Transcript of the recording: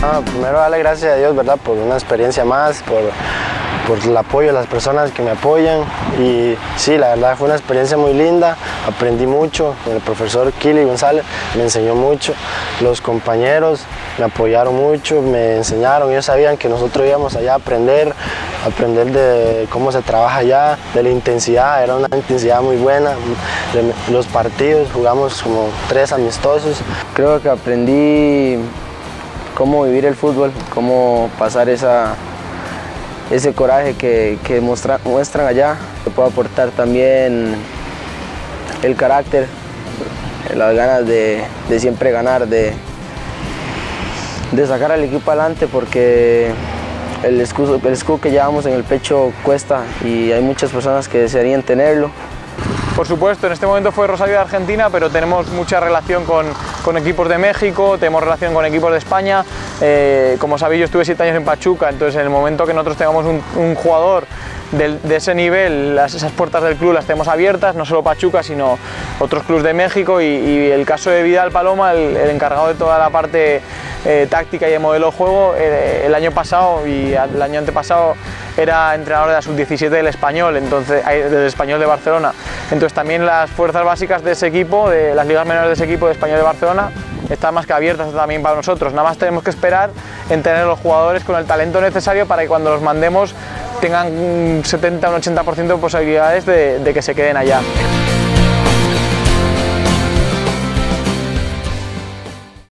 Primero darle gracias a Dios, ¿verdad? Por una experiencia más, por, por el apoyo de las personas que me apoyan. Y sí, la verdad fue una experiencia muy linda, aprendí mucho. El profesor Kili González me enseñó mucho. Los compañeros me apoyaron mucho, me enseñaron. Ellos sabían que nosotros íbamos allá a aprender, aprender de cómo se trabaja allá, de la intensidad. Era una intensidad muy buena. Los partidos, jugamos como tres amistosos. Creo que aprendí cómo vivir el fútbol, cómo pasar esa, ese coraje que, que muestran allá. Que puedo aportar también el carácter, las ganas de, de siempre ganar, de, de sacar al equipo adelante porque el escudo, el escudo que llevamos en el pecho cuesta y hay muchas personas que desearían tenerlo. Por supuesto, en este momento fue Rosario de Argentina, pero tenemos mucha relación con, con equipos de México, tenemos relación con equipos de España. Eh, como sabéis, yo estuve siete años en Pachuca, entonces en el momento que nosotros tengamos un, jugador de, ese nivel, las, esas puertas del club las tenemos abiertas, no solo Pachuca, sino otros clubes de México y, el caso de Vidal Paloma, el, encargado de toda la parte eh, táctica y de modelo de juego, el año pasado y el año antepasado era entrenador de la sub-17 del español, entonces, del español de Barcelona. Entonces también las fuerzas básicas de ese equipo, de las ligas menores de ese equipo de español de Barcelona, están más que abiertas también para nosotros. Nada más tenemos que esperar en tener los jugadores con el talento necesario para que cuando los mandemos tengan un 70 o un 80% de posibilidades de, de que se queden allá.